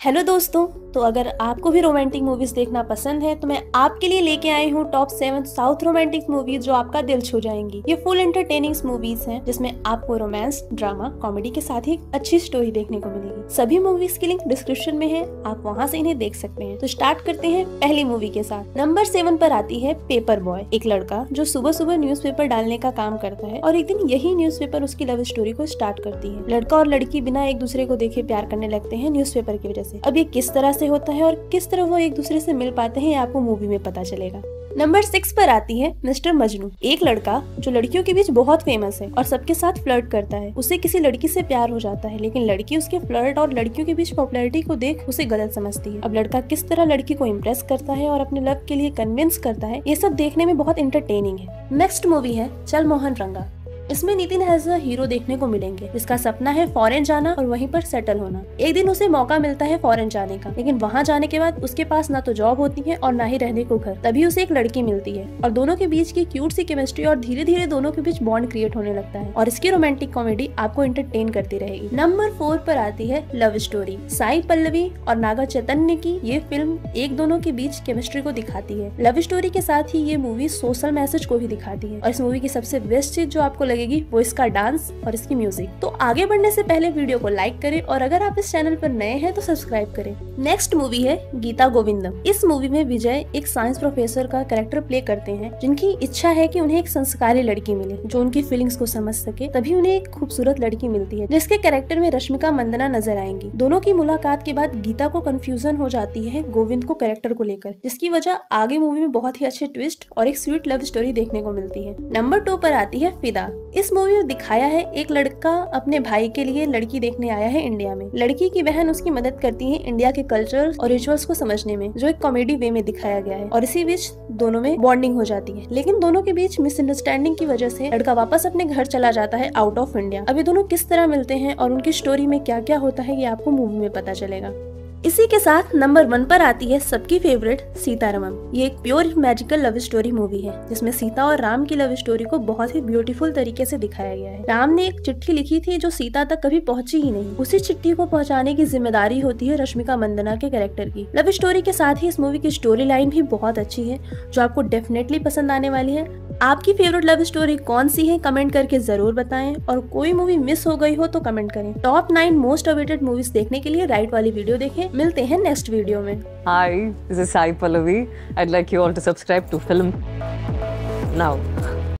Hello दोस्तों तो अगर आपको भी रोमांटिक मूवीज़ देखना पसंद है तो मैं आपके लिए लेके आई हूँ top seven south romantic movies जो आपका दिल छू जाएँगी। ये फुल एंटरटेनिंग मूवीज़ हैं, जिसमें आपको रोमांस ड्रामा कॉमेडी के साथ ही अच्छी स्टोरी देखने को मिलेगी। सभी मूवीज़ की लिंक डिस्क्रिप्शन में है, आप वहाँ से इन्हें देख सकते हैं। तो स्टार्ट करते हैं पहली मूवी के साथ। नंबर सेवन पर आती है पेपर बॉय एक लड़का जो सुबह सुबह न्यूज़ डालने का काम करता है और एक दिन यही न्यूज़ उसकी लव स्टोरी को स्टार्ट करती है। लड़का और लड़की बिना एक दूसरे को देखे प्यार करने लगते हैं न्यूज़ की वजह से। अब ये किस तरह से होता है और किस तरह वो एक दूसरे से मिल पाते हैं आपको मूवी में पता चलेगा। नंबर सिक्स पर आती है मिस्टर मजनू, एक लड़का जो लड़कियों के बीच बहुत फ़ेमस है और सबके साथ फ्लर्ट करता है। उसे किसी लड़की से प्यार हो जाता है, लेकिन लड़की उसके फ्लर्ट और लड़कियों के बीच पॉपुलैरिटी को देख उसे गलत समझती है। अब लड़का किस तरह लड़की को इम्प्रेस करता है और अपने लव के लिए कन्विंस करता है, ये सब देखने में बहुत इंटरटेनिंग है। नेक्स्ट मूवी है चल मोहन रंगा। इसमें नितिन एज अ हीरो देखने को मिलेंगे, जिसका सपना है फॉरेन जाना और वहीं पर सेटल होना। एक दिन उसे मौका मिलता है फॉरेन जाने का, लेकिन वहाँ जाने के बाद उसके पास ना तो जॉब होती है और ना ही रहने को घर। तभी उसे एक लड़की मिलती है, और दोनों के बीच की क्यूट सी केमिस्ट्री और धीरे धीरे दोनों के बीच बॉन्ड क्रिएट होने लगता है, और इसकी रोमांटिक कॉमेडी आपको इंटरटेन करती रहेगी। नंबर फोर पर आती है लव स्टोरी साई पल्लवी और नागा चैतन्य की ये फ़िल्म एक दोनों के बीच केमिस्ट्री को दिखाती है। लव स्टोरी के साथ ही ये मूवी सोशल मैसेज को भी दिखाती है, और इस मूवी की सबसे बेस्ट चीज़ जो आपको लगे लगेगी वो इसका डांस और इसकी म्यूज़िक। तो आगे बढ़ने से पहले वीडियो को लाइक करें और अगर आप इस चैनल पर नए हैं तो सब्सक्राइब करें। नेक्स्ट मूवी है गीता गोविंदम। इस मूवी में विजय एक साइंस प्रोफेसर का कैरेक्टर प्ले करते हैं, जिनकी इच्छा है की उन्हें एक संस्कारी लड़की मिले, जो उनकी फीलिंग्स को समझ सके, तभी उन्हें एक खूबसूरत लड़की मिलती है, जिसके कैरेक्टर में रश्मिका मंदना नज़र आएँगी। दोनों की मुलाकात के बाद गीता को कंफ्यूजन हो जाती है गोविंद को कैरेक्टर को लेकर, जिसकी वजह आगे मूवी में बहुत ही अच्छे ट्विस्ट और एक स्वीट लव स्टोरी देखने को मिलती है। नंबर टू पर आती है फिदा। इस मूवी में दिखाया है, एक लड़का अपने भाई के लिए लड़की देखने आया है इंडिया में। लड़की की बहन उसकी मदद करती है इंडिया के कल्चर और रिचुअल्स को समझने में, जो एक कॉमेडी वे में दिखाया गया है। और इसी बीच दोनों में बॉन्डिंग हो जाती है। लेकिन दोनों के बीच मिसअंडरस्टैंडिंग की वजह से लड़का वापस अपने घर चला जाता है आउट ऑफ़ इंडिया अभी दोनों किस तरह मिलते हैं और उनकी स्टोरी में क्या क्या होता है, ये आपको मूवी में पता चलेगा। इसी के साथ नंबर वन पर आती है सबकी फेवरेट सीतारमम ये एक pure magical love story movie है, जिसमें सीता और राम की लव स्टोरी को बहुत ही ब्यूटीफुल तरीके से दिखाया गया है। राम ने एक चिट्ठी लिखी थी जो सीता तक कभी पहुँची ही नहीं। उसी चिट्ठी को पहुँचाने की ज़िम्मेदारी होती है रश्मिका मंदना के कैरेक्टर की। लव स्टोरी के साथ ही इस मूवी की स्टोरी लाइन भी बहुत अच्छी है, जो आपको डेफिनेटली पसंद आने वाली है। आपकी फेवरेट लव स्टोरी कौन सी है? कमेंट करके ज़रूर बताएँ। और कोई मूवी मिस हो गई हो तो कमेंट करें। Top nine most awaited movies देखने के लिए राइट वाली वीडियो देखें। मिलते हैं नेक्स्ट वीडियो में। Is Sai I like you all to subscribe to Film Now.